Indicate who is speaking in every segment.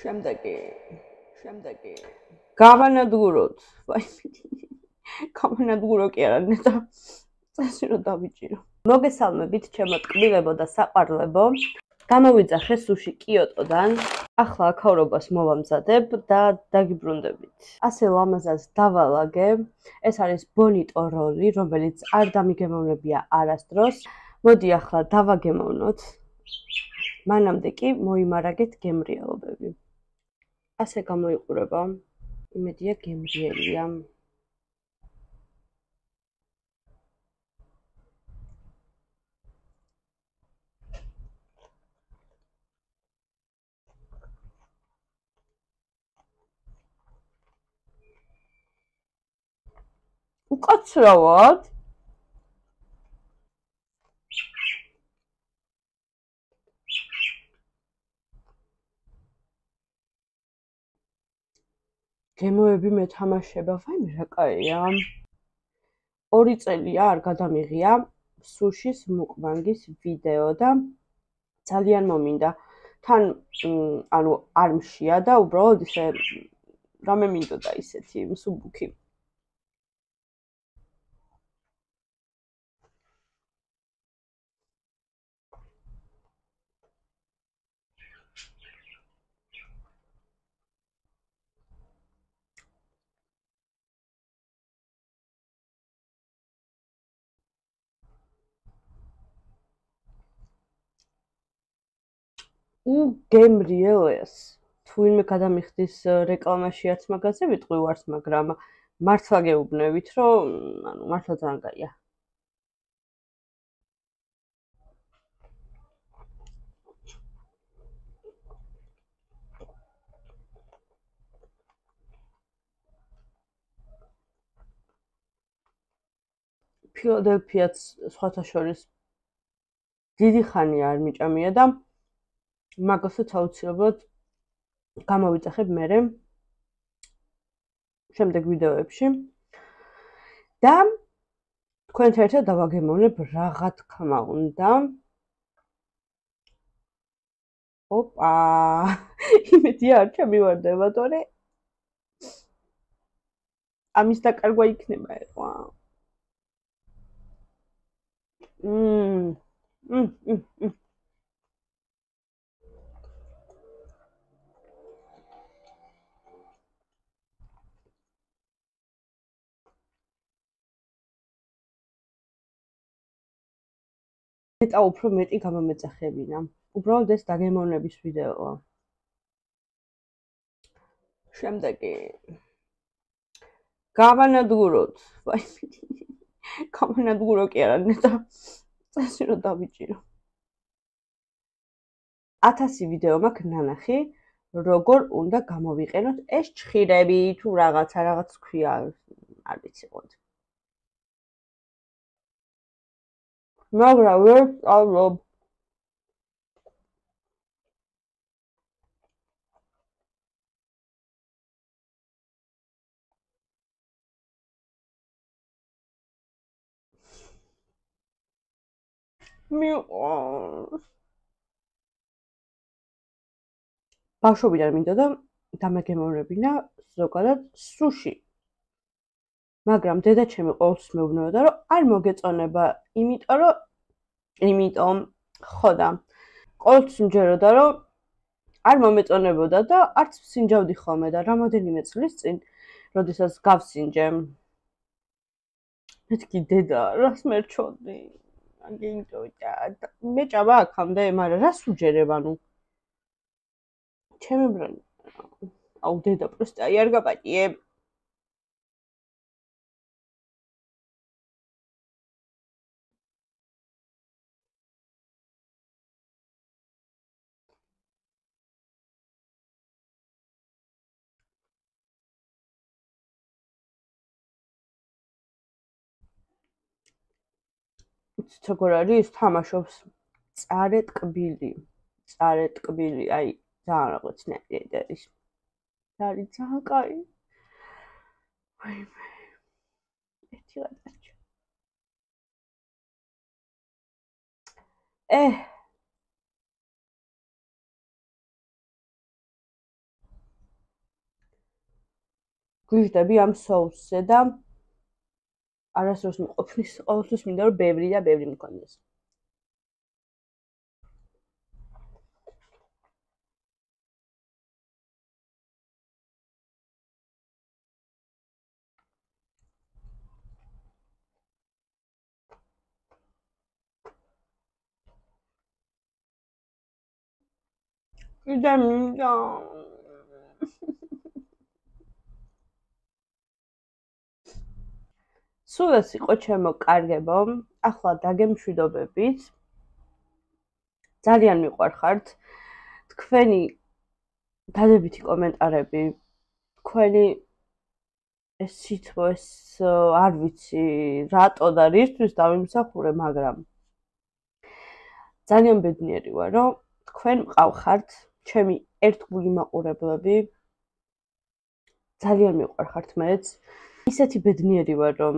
Speaker 1: შემდეგი შემდეგი. გავანადგუროთ ვაი. გავანადგურო კი არა ნეტა წესი რომ დავიჭირო. მოგესალმებით ჩემო ტკბილებო და საყვარლებო. გამოვიძახე სუში კიოტოდან. ახლა აქაურობას მოვამზადებ და დაგიბრუნდებით. ასე ლამაზად დავალაგე. ეს არის ბონიტო როლი რომელიც არ დამიგემოვნებია არასდროს. მოდი ახლა დავაგემოვნოთ. მანამდე კი მოიმარაგეთ გემრიელობები ასე გამოიყურება. იმედია გემრიელია. უკაცრავად გემოები მეთამაშება, ვაიმე რა კაია. ორი წელია არ გადამიღია სუშის მუკბანგის ვიდეო და ძალიან მომინდა. თან ანუ არ მშია და უბრალოდ ისე რამე მინდოდა ისეთი მსუბუქი. უ გემრიელეს თუ ვინმე გადამიხდის რეკლამაშიაც მაგაზე ვიტყვი ვარს მაგრამ მართლა გეუბნებით რომ ანუ მართლა ძალიან კაია ფილადელფიაც სხვათა შორის დიდი ხანი არ მიჭამია და მაგასაც აუცილებლად გამოვიწახებ მე შემდეგ ვიდეოებში. და თქვენთან ერთად დავაგემოვნებ რაღა თქმა უნდა. ოპა! იმედია არ ჩამივარდება თორე. ამის დაკარგვა იქნება ეხლა მმ მმ მმ მეტა უფრო მეტი გამომეწახებინა. უბრალოდ ეს დაგემოვნების ვიდეოა. შემდეგი გავანადგუროთ. ვაი გავანადგურო კი არა, ნეტა წესი რომ დავიჭირო. 1000 ვიდეო მაქვს ნანახი, როგორ უნდა გამოვიყენოთ ეს ჩხირები თუ რაღაცა რაღაც ქვია, არ ვიცი ყოდ. მაგრამ ვერ სწავლობ მიყვარს ბავშვობიდან მინდოდა დამეგემოვნებინა ზოგადად სუში მაგრამ დედაჩემი ყოველთვის მეუბნებოდა, რომ არ მოგეწონება, იმიტომ რომ იმიტომ ხოდა. ყოველთვის მჯეროდა, რომ არ მომეწონებოდა და არც სინჯავდი ხოლმე და რამოდენიმე წლის წინ, როდესაც გავსინჯე. მეთქი დედა, რას მერჩოდი? აგინტო და მე ჭაბა აქამდე, მაგრამ რას უჯერებ, ანუ ჩემი ბრან აუ დედა პროსტა არ გაპატიებ. იცით როგორ არის? თამაშობს წარე ტკბილი. წარე ტკბილი, აი, ძალიან რაღაცნაირად არის. არის ძალიან კაი. ვაიმე. ერთი გადარჩა. ე გვიждები ამ соусზე და არასდროს მყოფნის ყოველთვის მინდა რომ ბევრი და ბევრი მქონდეს. კიდე მინდა სულ ეს იყო ჩემო კარგებო ახლა დაგემშვიდობებით. ძალიან მიყვარხართ. თქვენი დადებითი კომენტარები. თქვენი ეს სიტყვა ეს არ ვიცი რატო და რისთვის დავიმსახურე მაგრამ ძალიან ბედნიერი ვარ რომ თქვენ მყავხართ ჩემი ერთგული მაყურებლები. ძალიან მიყვარხართ მეც. ისეთი ბედნიერი ვარ რომ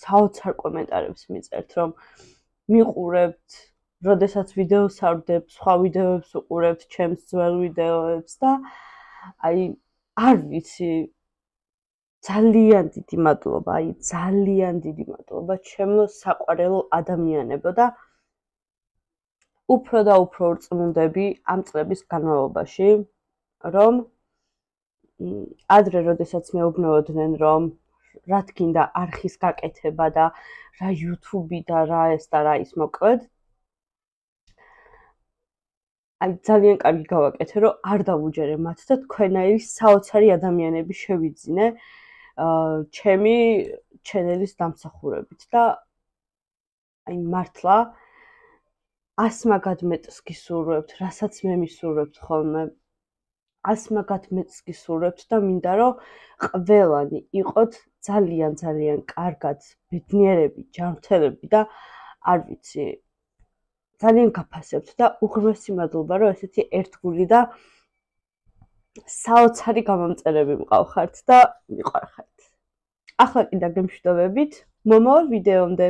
Speaker 1: საოცარ კომენტარებს მიწერთ რომ მიყურებთ როდესაც ვიდეოს ავდებ სხვა ვიდეოებს უყურებთ ჩემს ძველ ვიდეოებს და აი არ ვიცი ძალიან დიდი მადლობა აი ძალიან დიდი მადლობა ჩემო საყვარელო ადამიანებო და უფრო და უფრო რწმუნდები ამ წლების განმავლობაში, რომ ადრე, როდესაც მეუბნეოდნენ, რომ რა თქინდა არქის გაკეთება და რა YouTube და რა ეს და რა ის მოკლედ აი ძალიან კარგი გავაკეთე, რომ არ დავუჯერე მათ და თქვენაირი საოცარი ადამიანები შევიძინე აა ჩემი ჩენელის დამსახურებით და აი მართლა აა ას მაგად მეტს გისურვებთ, რასაც მე მისურვებთ ხოლმე. ას მაგად მეტს გისურვებთ და მინდა რომ ყველანი იყოთ ძალიან ძალიან კარგად, ბედნიერები, ჯანმრთელები და არ ვიცი ძალიან გაფასებთ და უღრმესი მადლობა რომ ესეთი ერთგული და საოცარი გამომწერები მყავხართ და მიყვარხართ. ახლა კიდე გემშვიდობებით მომავალ ვიდეომდე.